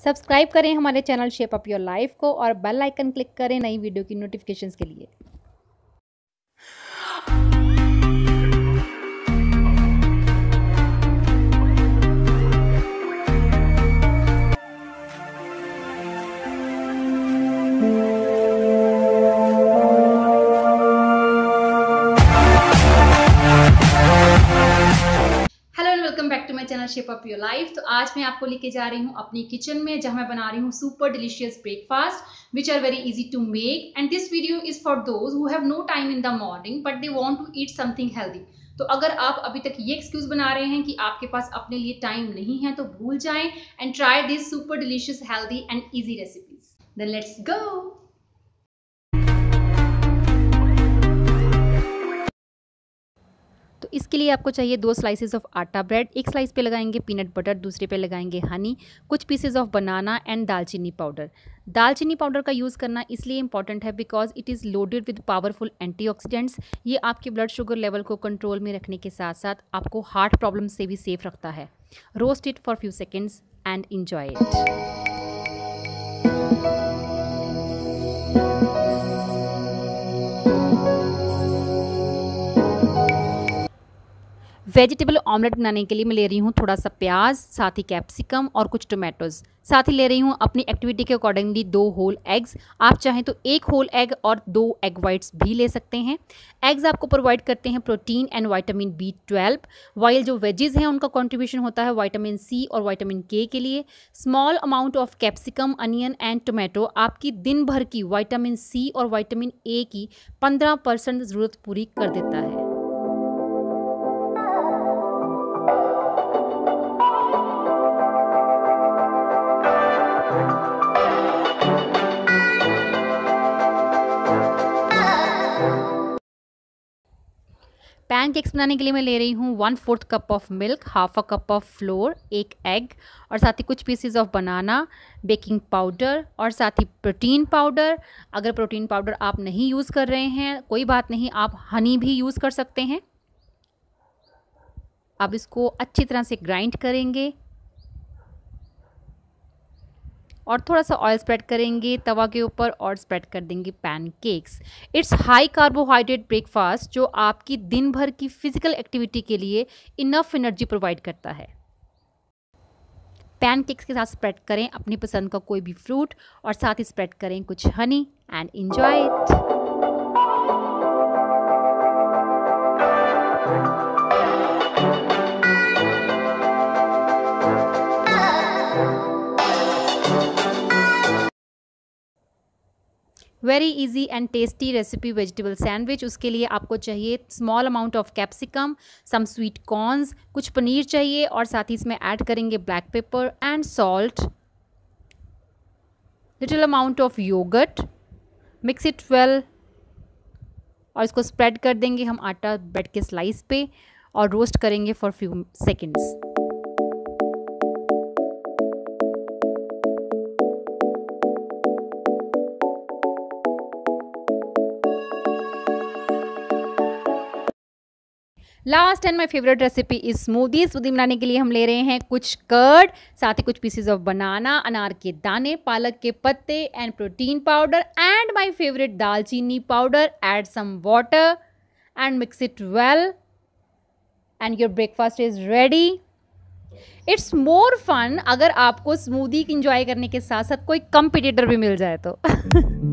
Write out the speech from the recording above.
Subscribe करें हमारे channel shape up your life को और बेल आइकन क्लिक करें नई वीडियो की नोटिफिकेशंस के लिए। Channel shape up your life तो आज मैं आपको लेके जा रही हूँ अपनी किचन में, जहाँ मैं बना रही हूँ super delicious breakfast which are very easy to make and this video is for those who have no time in the morning but they want to eat something healthy तो अगर आप अभी तक ये एक्सक्यूज बना रहे हैं कि आपके पास अपने लिए टाइम नहीं है तो भूल जाएँ and try this super delicious healthy and easy recipes then let's go इसके लिए आपको चाहिए दो स्लाइसेस ऑफ़ आटा ब्रेड एक स्लाइस पे लगाएँगे पीनट बटर दूसरे पे लगाएँगे हनी कुछ पीसेज ऑफ़ बनाना एंड दालचीनी पाउडर दालचीनी पाउडर का यूज़ करना इसलिए इंपॉर्टेंट है because it is loaded with powerful antioxidants ये आपके ब्लड शुगर लेवल को कंट्रोल में रखने के साथ साथ आपको हार्ट प्रॉब्लम से भी सेफ़ रखता है. Roast it for few seconds and enjoy it vegetable omelette बनाने के लिए मैं ले रही हूँ थोड़ा सा प्याज, साथ ही कैप्सिकम और कुछ टोमेटोज़ साथ ही ले रही हूँ अपनी एक्टिविटी के अकॉर्डिंगली दो होल एग्स आप चाहें तो एक होल एग और दो एग वाइट्स भी ले सकते हैं। एग्स आपको प्रोवाइड करते हैं protein and vitamin B twelve while जो वेजेस हैं, उनका कॉन्ट्रीब्यूशन होता है वाइटामिन सी और वाइटामिन के के लिए। Small amount of capsicum onion and tomato आपकी दिन भर की वाइटामिन सी और वाइटामिन ए की पंद्रह ज़रूरत पूरी कर देता है। केक्स बनाने के लिए मैं ले रही हूँ one fourth cup of milk half a cup of flour एक एग और साथ ही कुछ pieces of banana baking powder और साथ ही प्रोटीन पाउडर अगर प्रोटीन पाउडर आप नहीं यूज़ कर रहे हैं, कोई बात नहीं, आप हनी भी यूज़ कर सकते हैं। अब इसको अच्छी तरह से ग्राइंड करेंगे। और थोड़ा सा ऑयल स्प्रेड करेंगे, तवा के ऊपर और स्प्रेड कर देंगे pancakes it's high carbohydrate breakfast जो आपकी दिन भर की फ़िज़िकल एक्टिविटी के लिए इनफ एनर्जी प्रोवाइड करता है. पैनकेक्स के साथ स्प्रेड करें अपनी पसंद का कोई भी फ्रूट और साथ ही स्प्रेड करें कुछ honey and enjoy it very easy and tasty recipe vegetable sandwich उसके लिए आपको चाहिए small amount of capsicum some sweet corns कुछ पनीर चाहिए और साथ ही इसमें ऐड करेंगे black pepper and salt little amount of yogurt mix it well और इसको स्प्रेड कर देंगे हम आटा ब्रेड के स्लाइस पे और रोस्ट करेंगे for few seconds last and my favourite recipe is smoothie smoothie बनाने के लिए हम ले रहे हैं कुछ कर्ड साथ ही कुछ पीसेज ऑफ़ बनाना अनार के दाने पालक के पत्ते and protein powder and my favourite दालचीनी powder add some water and mix it well and your breakfast is ready it's more fun अगर आपको स्मूदी इंजॉय करने के साथ साथ कोई कंपिटेटर भी मिल जाए तो।